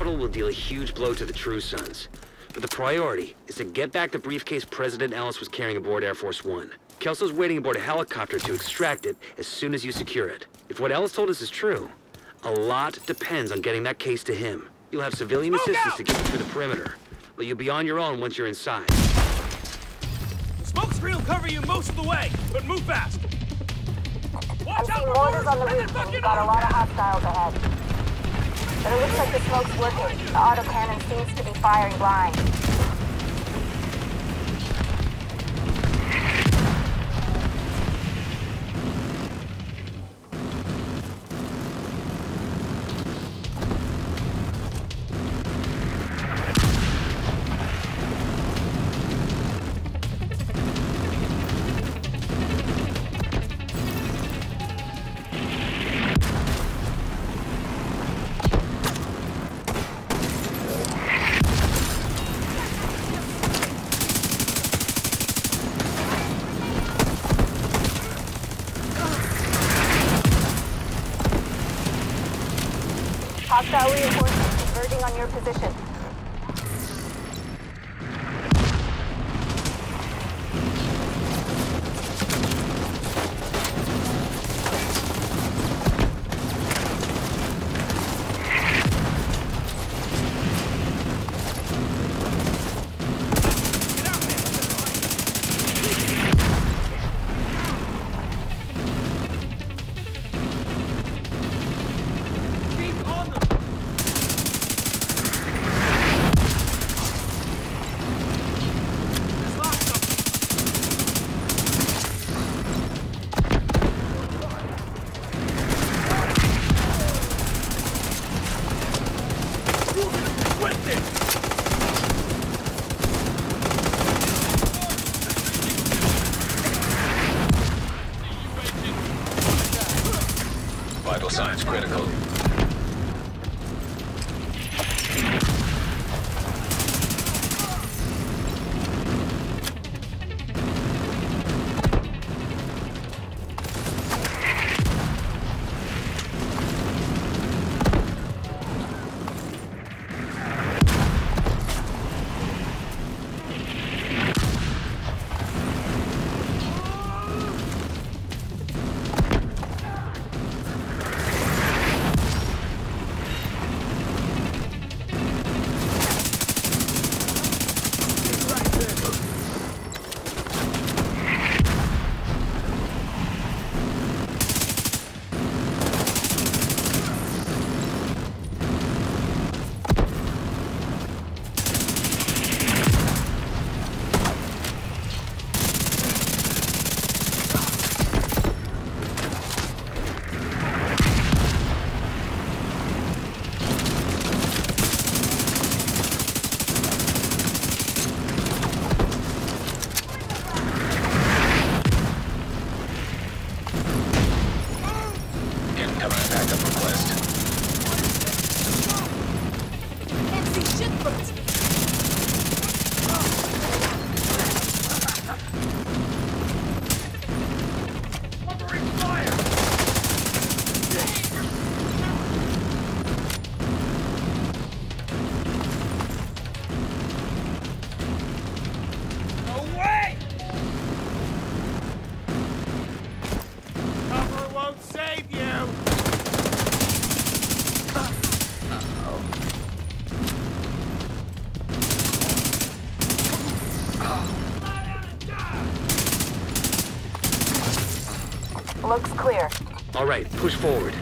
Taking Capitol will deal a huge blow to the True Sons. But the priority is to get back the briefcase President Ellis was carrying aboard Air Force One. Kelso's waiting aboard a helicopter to extract it as soon as you secure it. If what Ellis told us is true, a lot depends on getting that case to him. You'll have civilian Smoke assistance out! to get you through the perimeter, but you'll be on your own once you're inside. The smoke screen will cover you most of the way, but move fast. I'm out for mortars on the roof, and fucking we've got a lot of automat. hostiles ahead. But it looks like the smoke's working. The autocannon seems to be firing blind. Hostile reinforcements converging on your position. Looks clear. All right, push forward.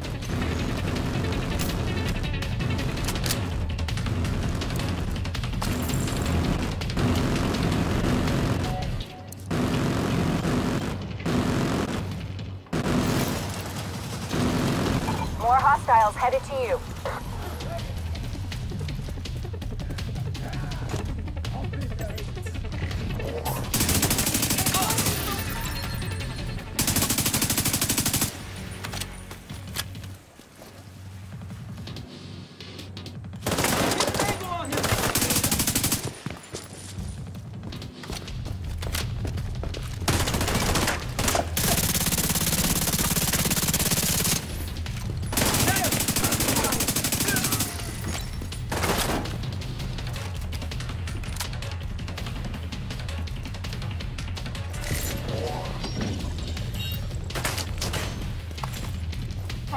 More hostiles headed to you.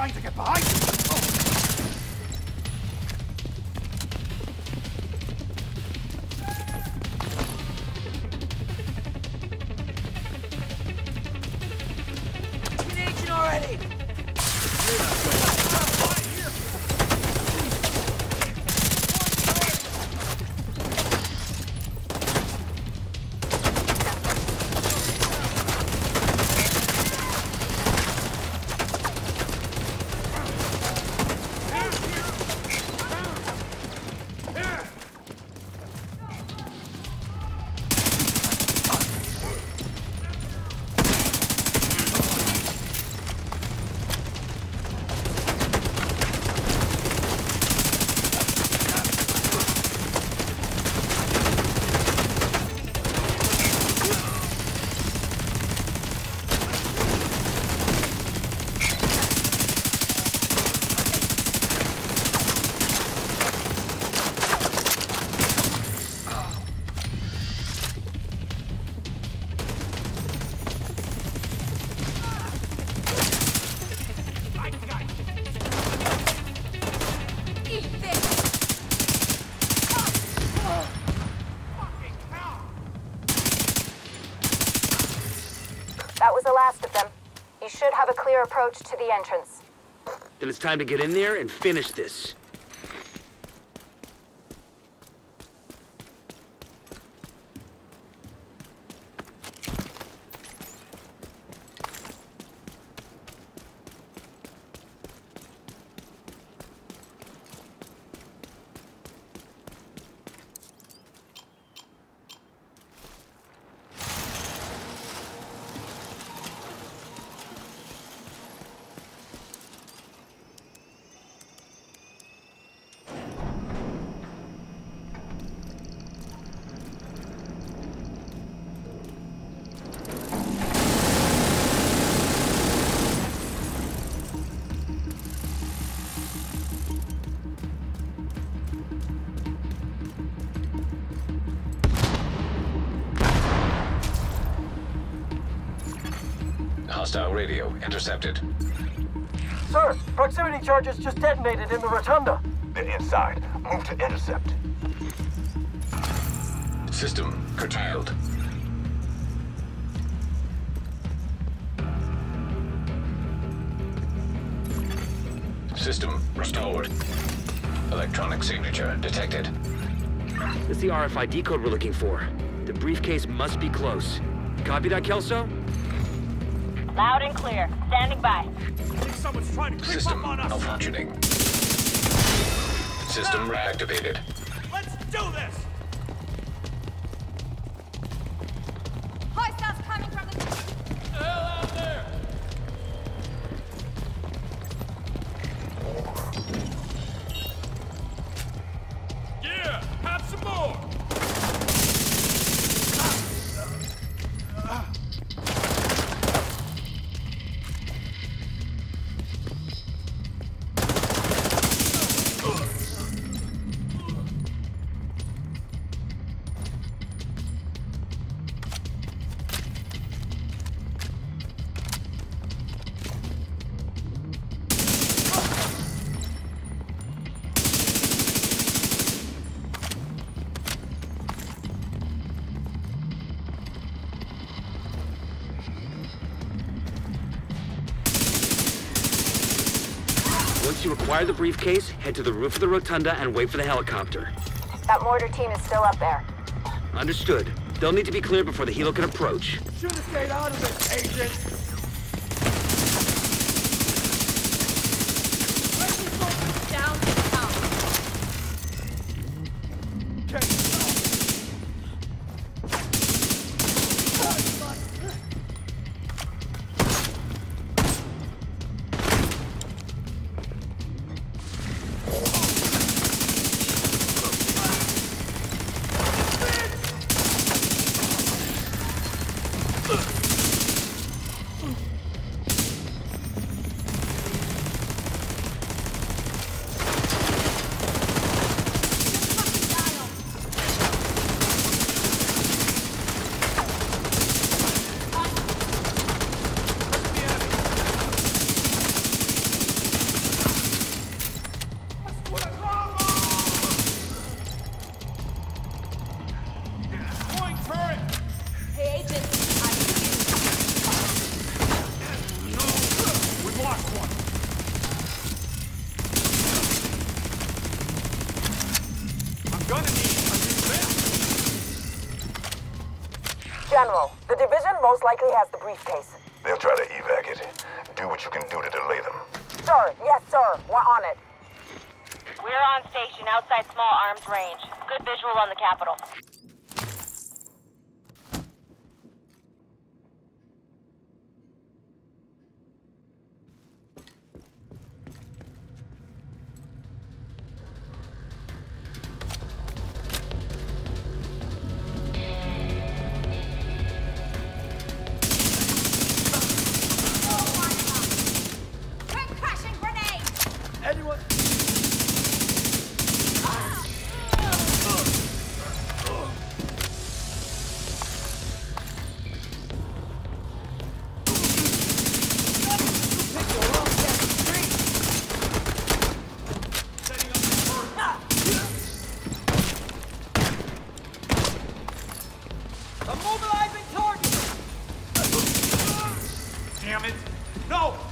Trying to get behind you! To the entrance. Then it's time to get in there and finish this. Radio intercepted. Sir, proximity charges just detonated in the rotunda. They're inside. Move to intercept. System curtailed. System restored. Electronic signature detected. That's the RFID code we're looking for. The briefcase must be close. Copy that, Kelso? Loud and clear. Standing by. Someone's trying to creep System up on us! malfunctioning. System reactivated. Once you acquire the briefcase, head to the roof of the rotunda and wait for the helicopter. That mortar team is still up there. Understood. They'll need to be cleared before the helo can approach. Should have stayed out of this, agent! Most likely has the briefcase. They'll try to evac it. Do what you can do to delay them. Sir, yes, sir. We're on it. We're on station outside small arms range. Good visual on the Capitol. Damn it! No!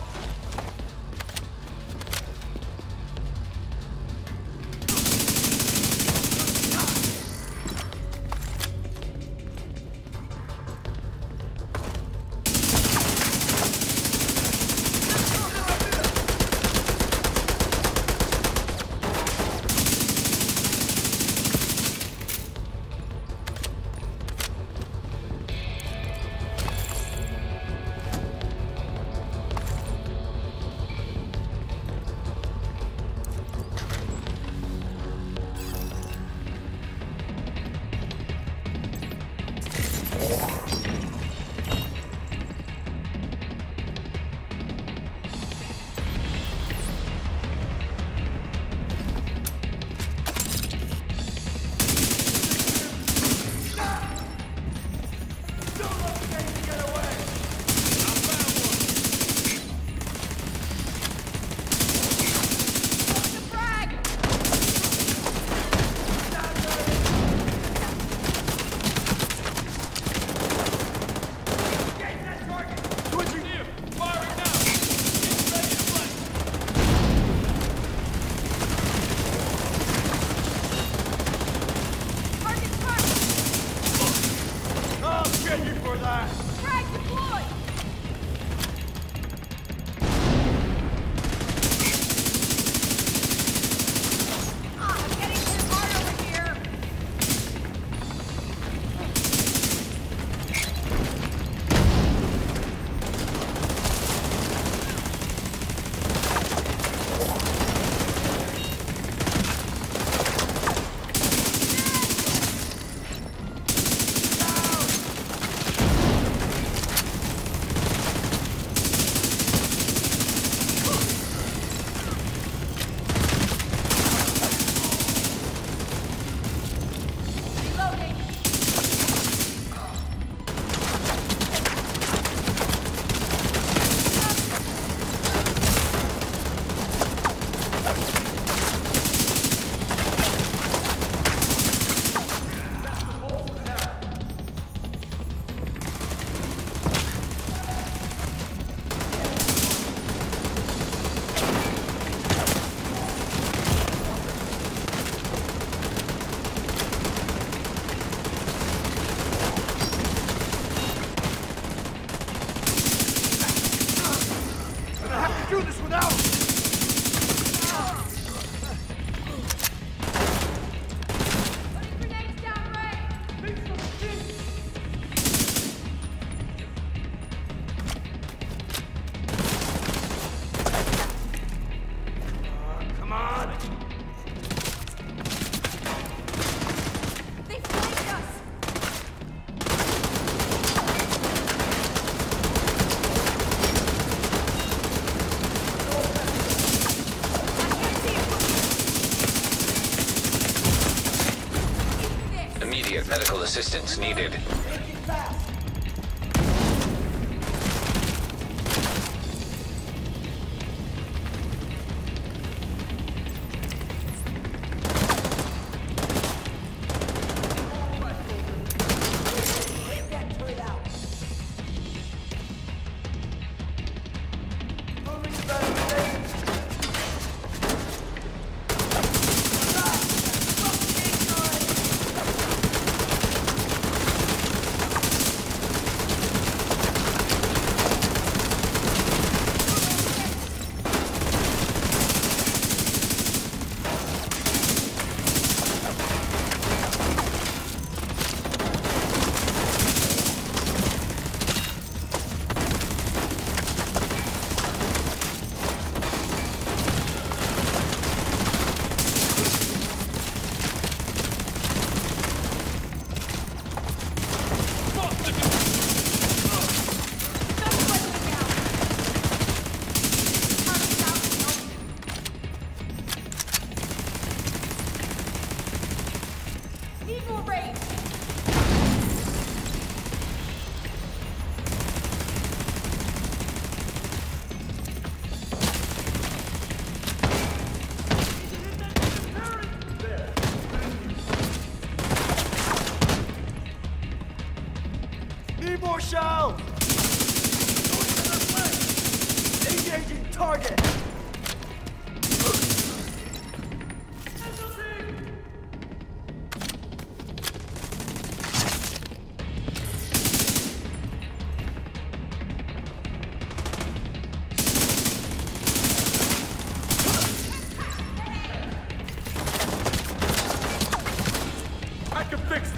Assistance needed.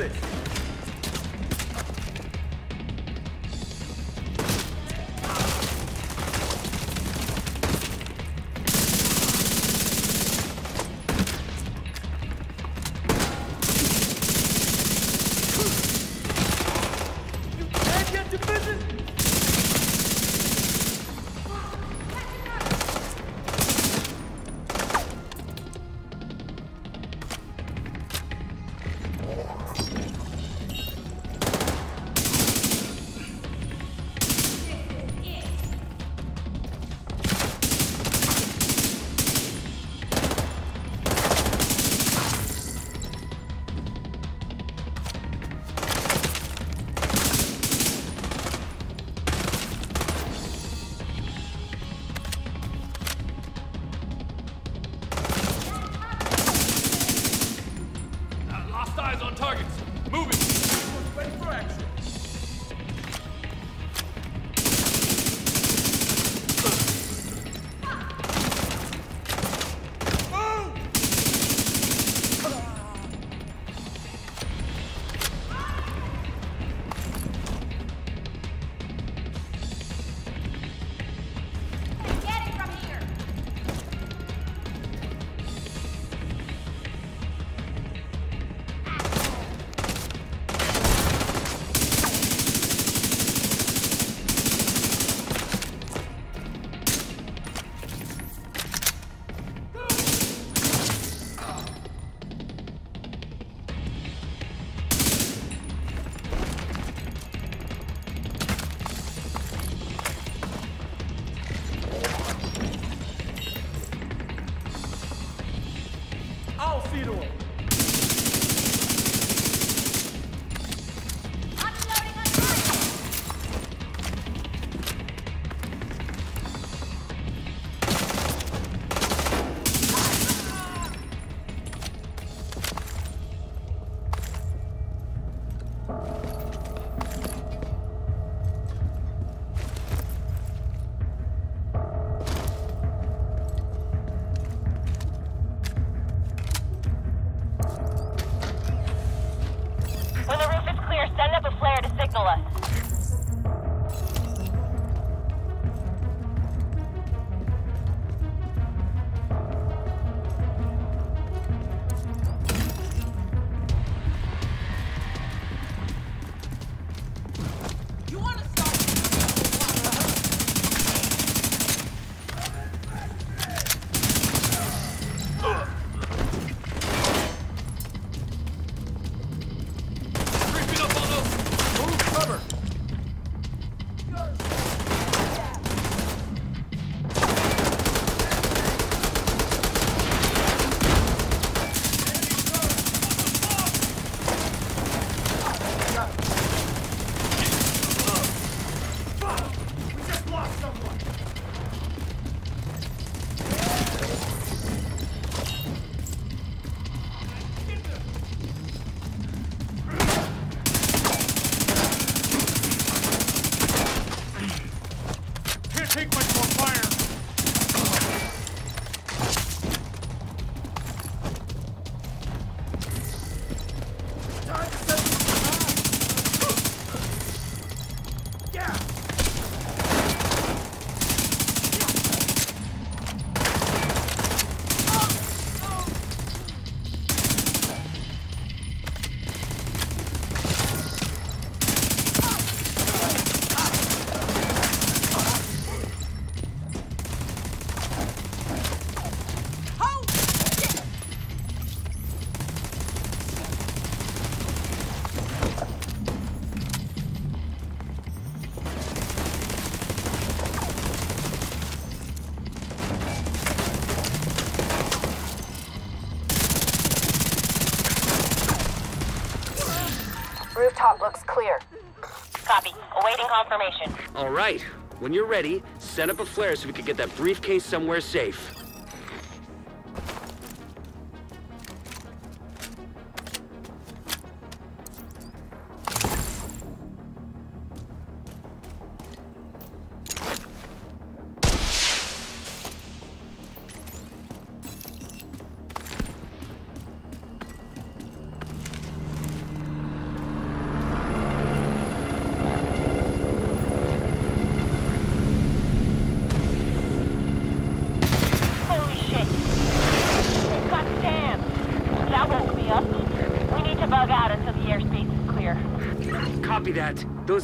Can looks clear. Copy. Awaiting confirmation. All right. When you're ready, set up a flare so we can get that briefcase somewhere safe.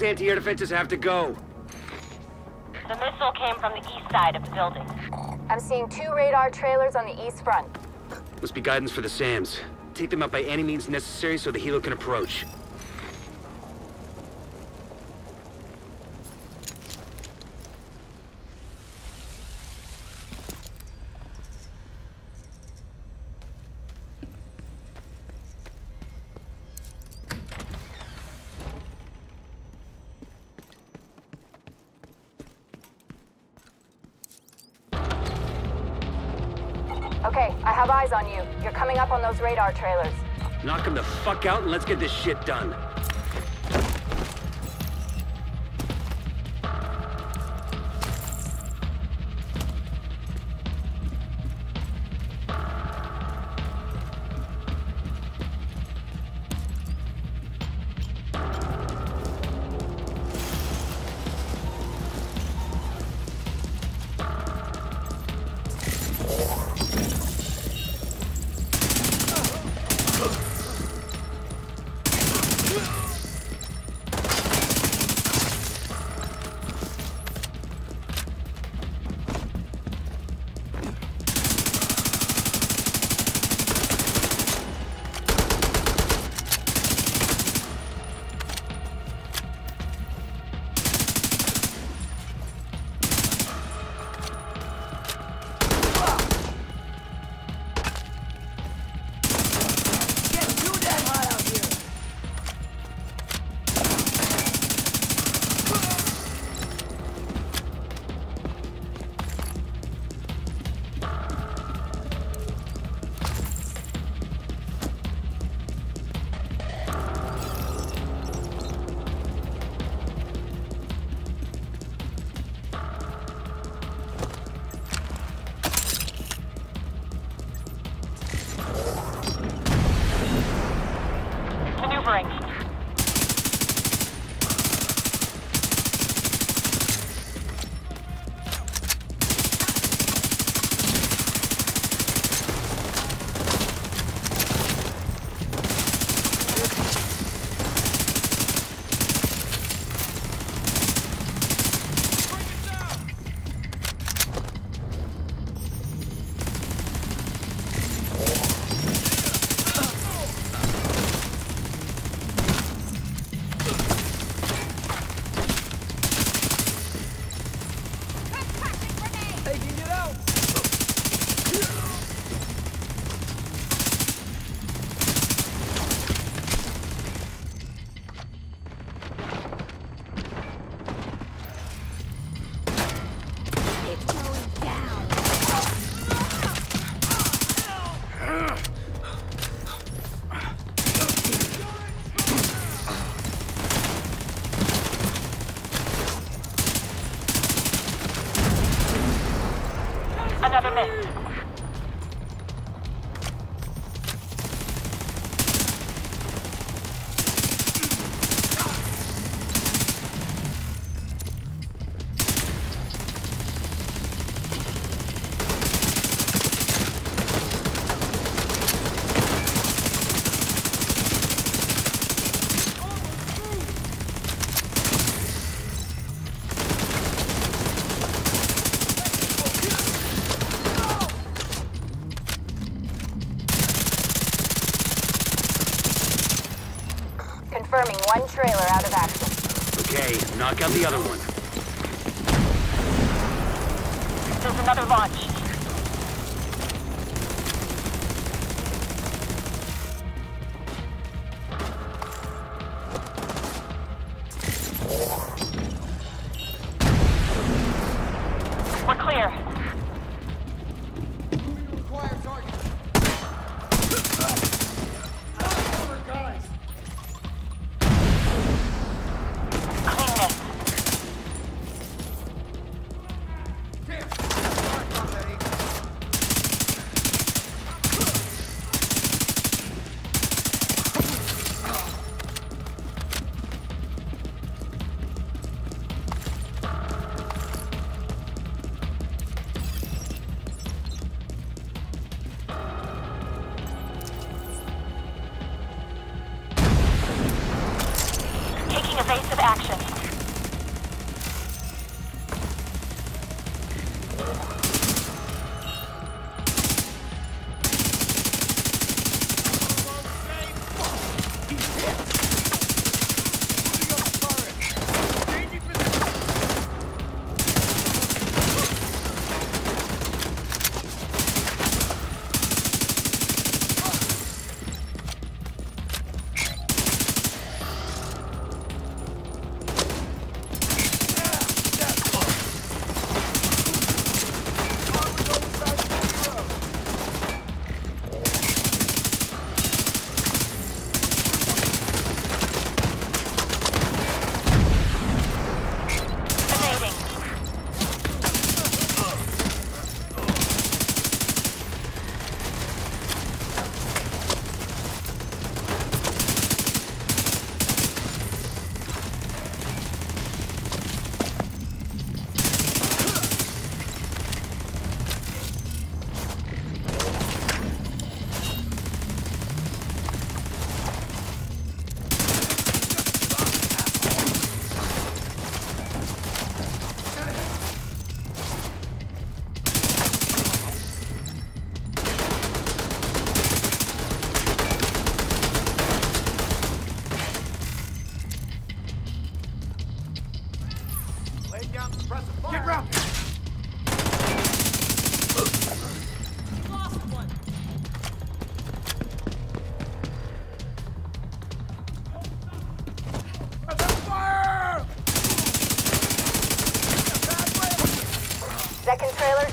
Anti-air defenses have to go. The missile came from the east side of the building. I'm seeing two radar trailers on the east front. Must be guidance for the SAMs. Take them out by any means necessary so the helo can approach. Radar trailers. Knock them the fuck out and let's get this shit done. Knock out the other one.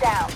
Down.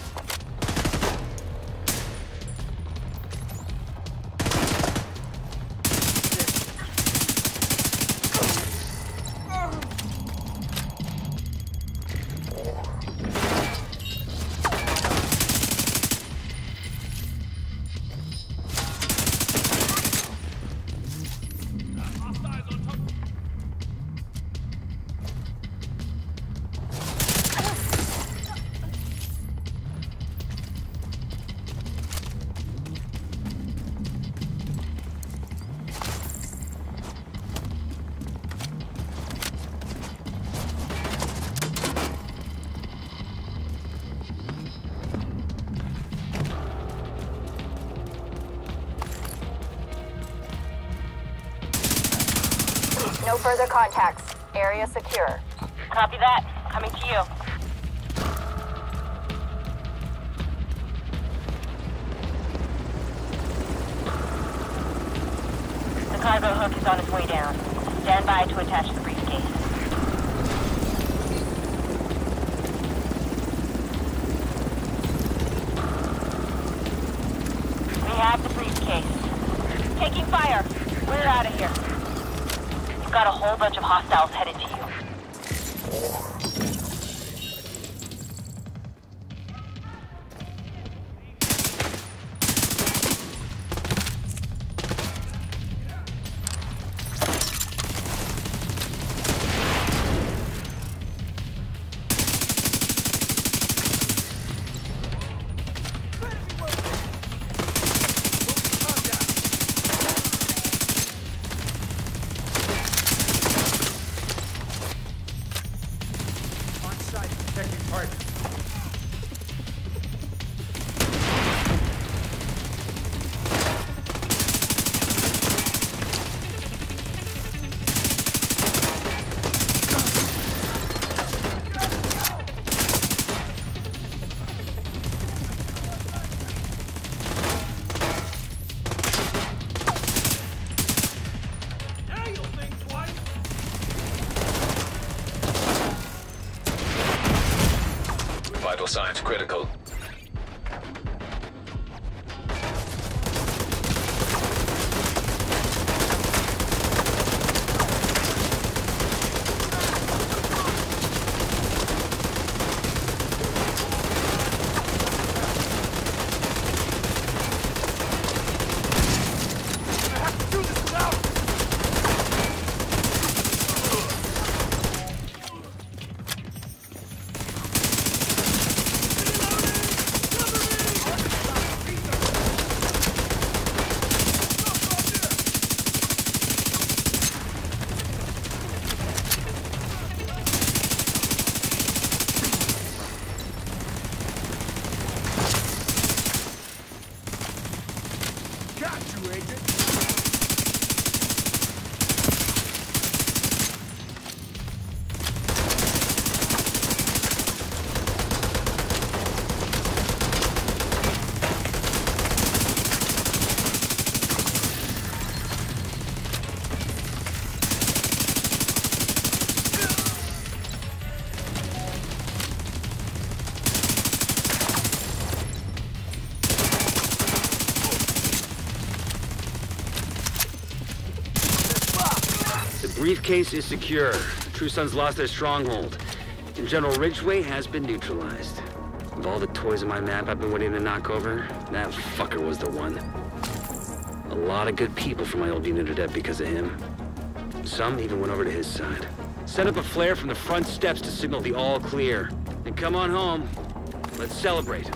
No further contacts. Area secure. Copy that. Coming to you. The cargo hook is on its way down. Stand by to attach the briefcase. We have the briefcase. Taking fire. We're out of here. Got a whole bunch of hostiles headed to you. Detecting target. Briefcase is secure. The True Sons lost their stronghold. And General Ridgeway has been neutralized. Of all the toys on my map I've been waiting to knock over, that fucker was the one. A lot of good people from my old unit are dead because of him. Some even went over to his side. Set up a flare from the front steps to signal the all clear. And come on home. Let's celebrate.